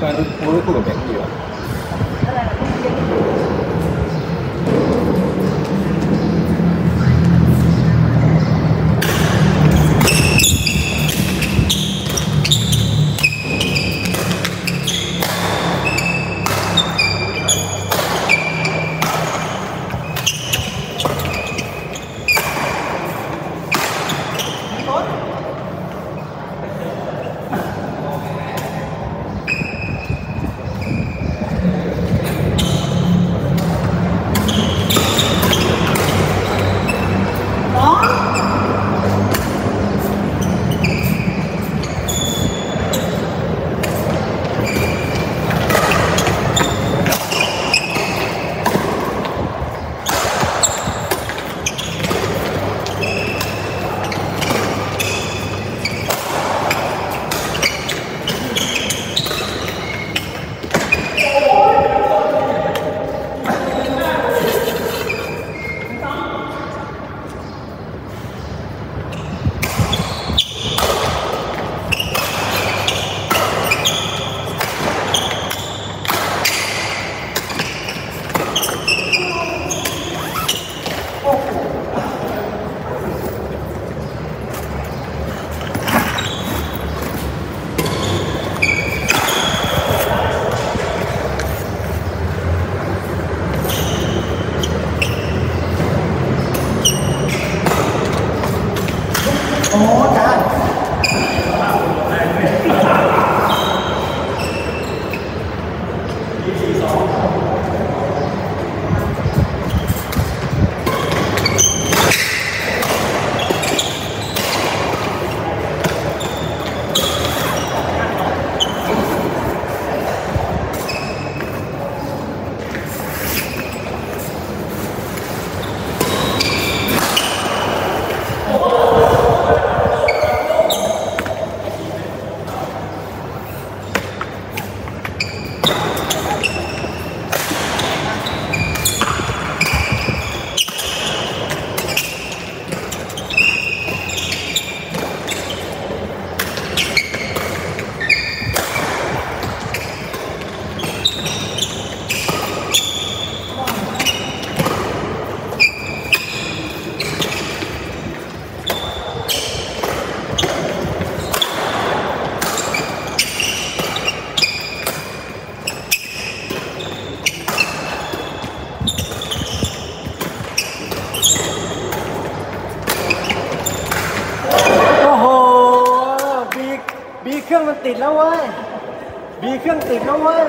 それこの แล้วเว้ย มีเครื่องติดแล้วเว้ย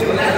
Yeah.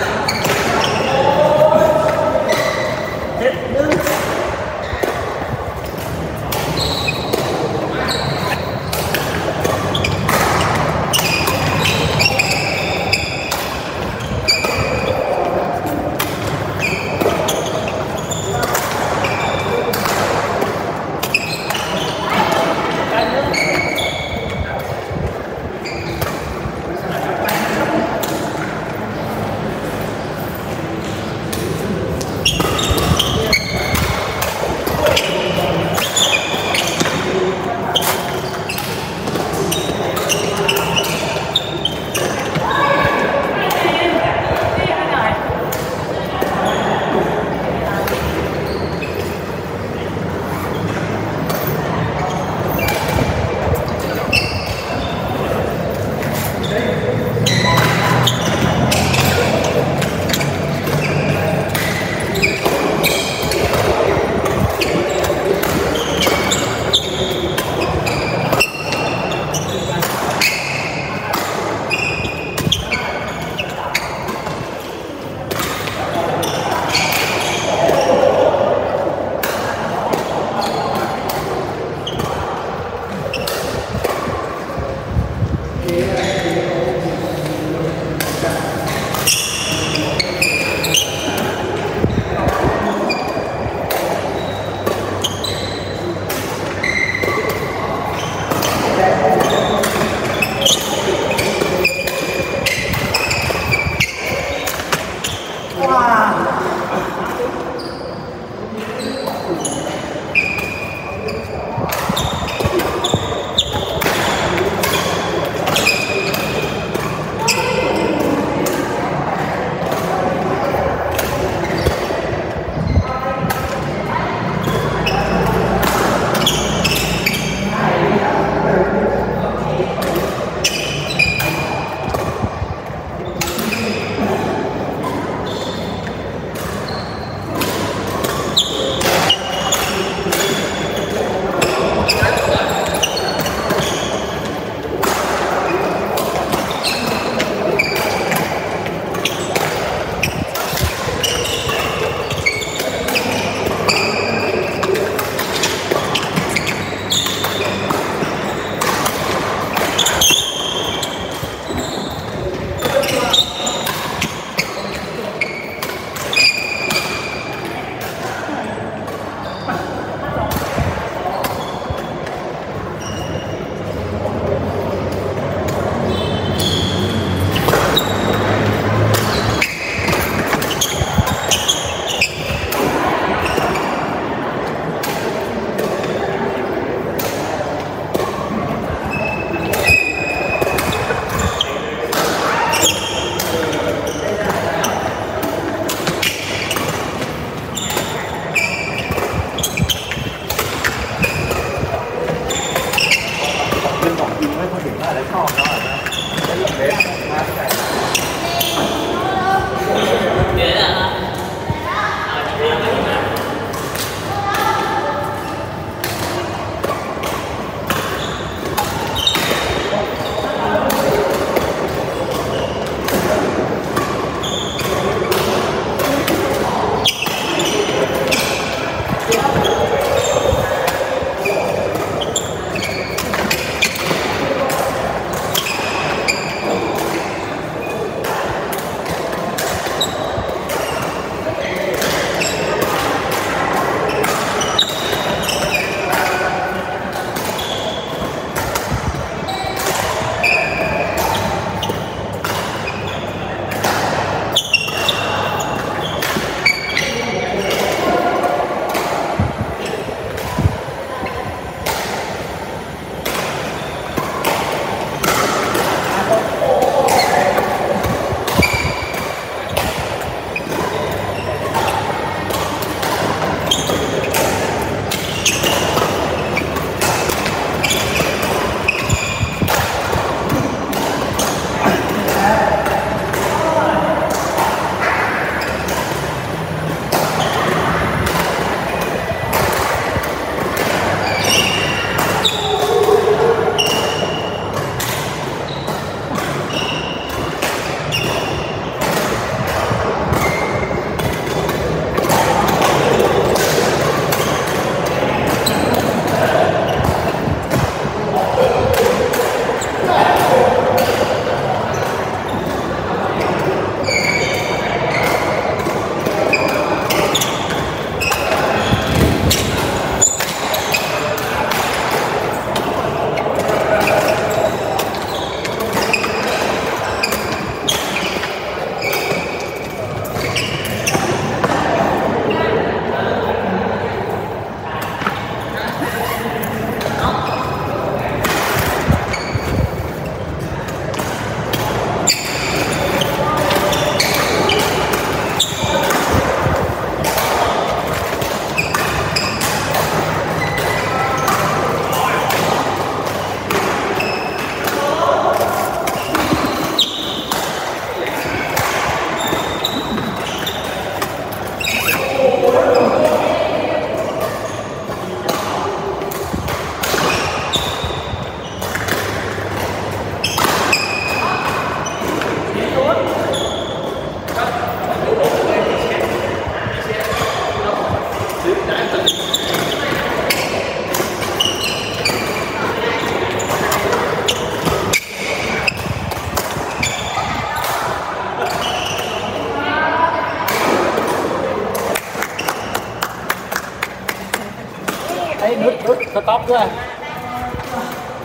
ด้วย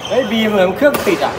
เฮ้ยบีเหมือนเครื่องติดอะ